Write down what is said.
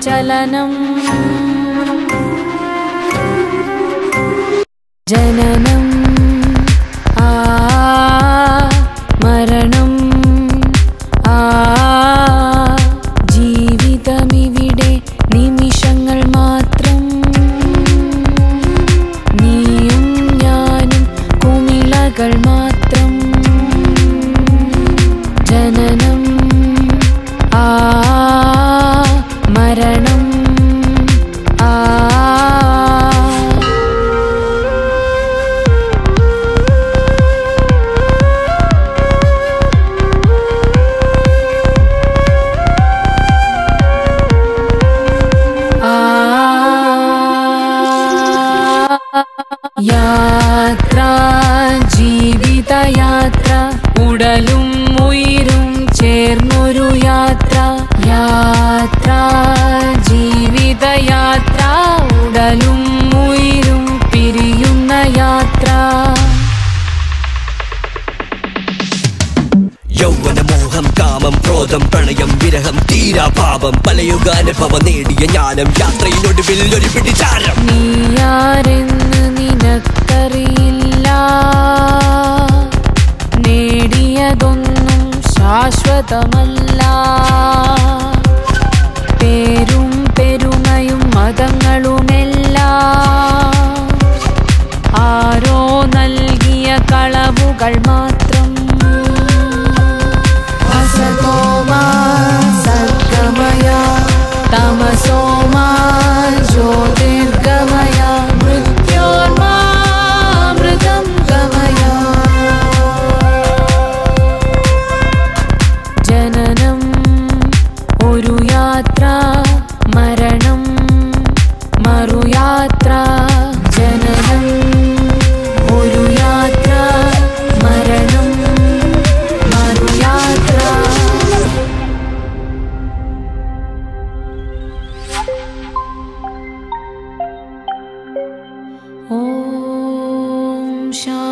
चलनम् जननम् യാത്ര ജീവിതയാത്ര ഉടലും ഉയിരും പിരിയുന്ന യാത്ര. യൗവനമോഹം കാമം ക്രോധം പ്രണയം വിരഹം തീരാ പാപം പലയുഗാനുഭവം നേടിയ ജ്ഞാനം യാത്രയിലൊടുവിൽ ഒരു പിടിചാരം നീയാരെന്ന് നിനക്കറിയില്ല. നേടിയതൊന്നും ശാശ്വതമല്ല. म सोमा ज्योतिर्गमया मृत्योन्मा गमय जननम् उरुयात्रा मरणं मरुयात्रा ॐ शा